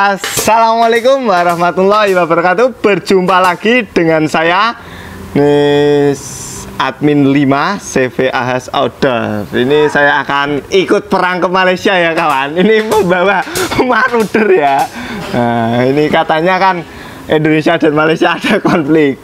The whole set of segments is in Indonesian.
Assalamualaikum warahmatullahi wabarakatuh. Berjumpa lagi dengan saya nih, Admin 5 CV Ahas Outdoor. Ini saya akan ikut perang ke Malaysia ya kawan. Ini membawa maruder ya. Nah ini katanya kan Indonesia dan Malaysia ada konflik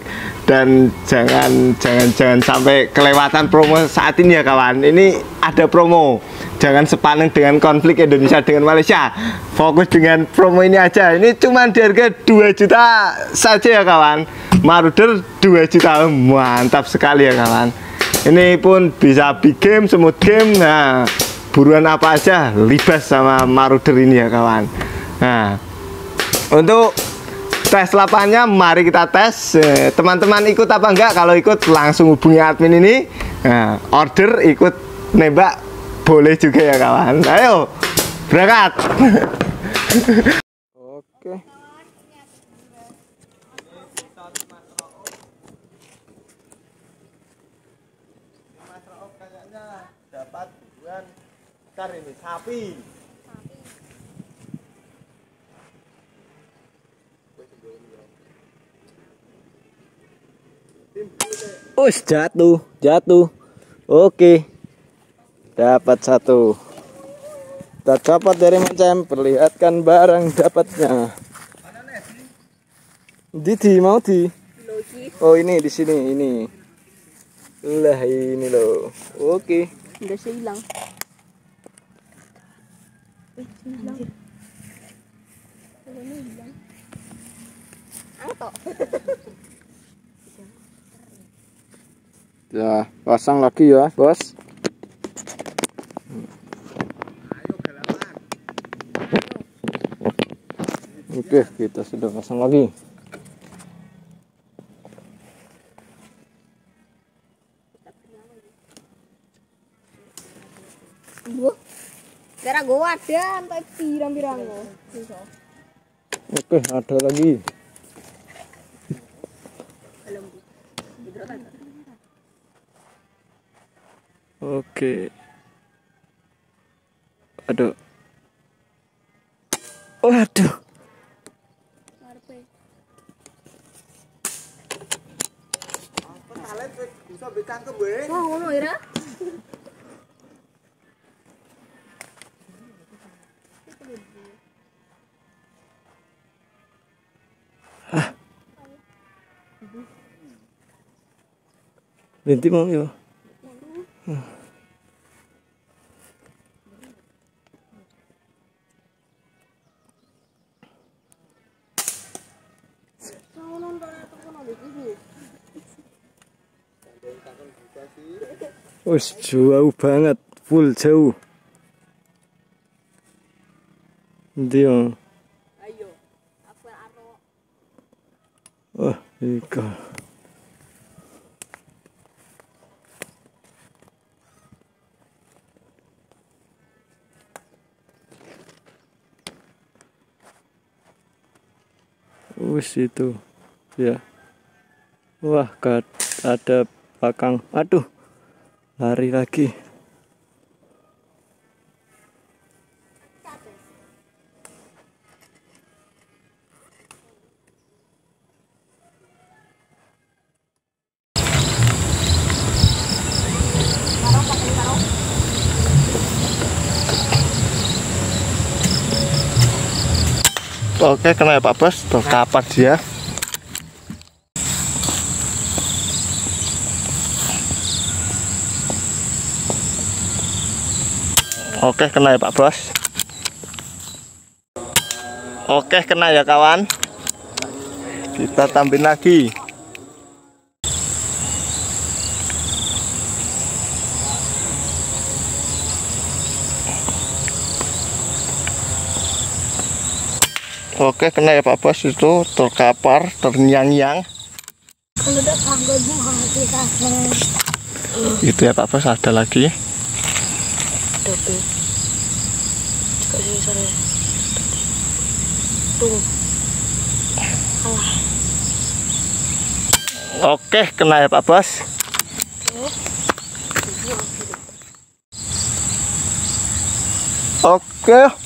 dan jangan jangan jangan sampai kelewatan promo saat ini ya kawan. Ini ada promo. Jangan sepaneng dengan konflik Indonesia dengan Malaysia. Fokus dengan promo ini aja. Ini cuma di harga 2 juta saja ya kawan. Maruder 2 juta. Mantap sekali ya kawan. Ini pun bisa big game smooth game. Nah buruan apa aja libas sama Maruder ini ya kawan. Nah untuk tes lapangannya mari kita tes. Eh, teman-teman ikut apa enggak? Kalau ikut langsung hubungi admin ini. Nah, order ikut nembak boleh juga ya kawan. Ayo berangkat. Oke. Dapat ini sapi Us jatuh, jatuh. Oke. Dapat satu. Tak dapat dari macam perlihatkan barang dapatnya. Didi mau di. Oh ini di sini ini. Lah ini loh. Oke. Udah hilang. Angto. Ya, pasang lagi ya, Bos. Oke, kita sudah pasang lagi. Kira gua ada sampai pirang-pirang. Oke, ada lagi. Oke. Aduh. Waduh. Oh, ngono ya. Nanti mau ya. Wes jauh banget, full jauh. Dia. Ayo. Aku aro. Wah, ika. Wis itu. Ya. Wah, ada pakang. Aduh. Lari lagi. Oke, kena ya Pak Bos. Tuh kapat dia. Oke, kena ya Pak Bos. Oke, kena ya kawan. Kita tambahin lagi. Oke, kena ya Pak Bos itu terkapar, ternyang-nyang. Itu ya Pak Bos, ada lagi. Oke, kena ya Pak Bos. Oke.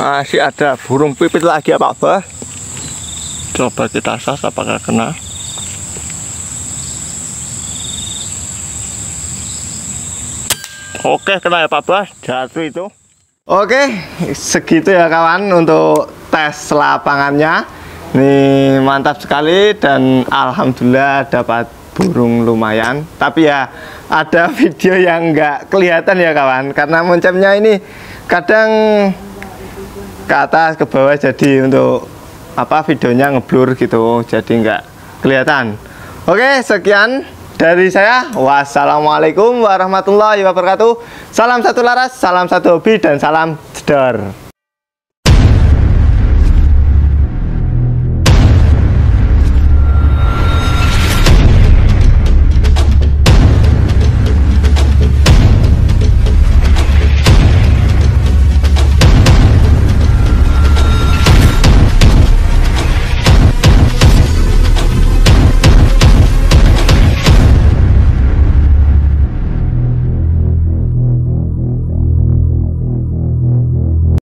Masih ada burung pipit lagi ya Pak Bos. Coba kita sas apakah kena. Oke, kena ya Pak Bos. Jatuh itu. Oke, segitu ya kawan untuk tes lapangannya. Nih mantap sekali dan alhamdulillah dapat burung lumayan. Tapi ya ada video yang nggak kelihatan ya kawan karena moncemnya ini kadang ke atas ke bawah jadi untuk apa videonya ngeblur gitu jadi nggak kelihatan. Oke, sekian dari saya, wassalamualaikum warahmatullahi wabarakatuh. Salam satu laras, salam satu hobi, dan salam jedor.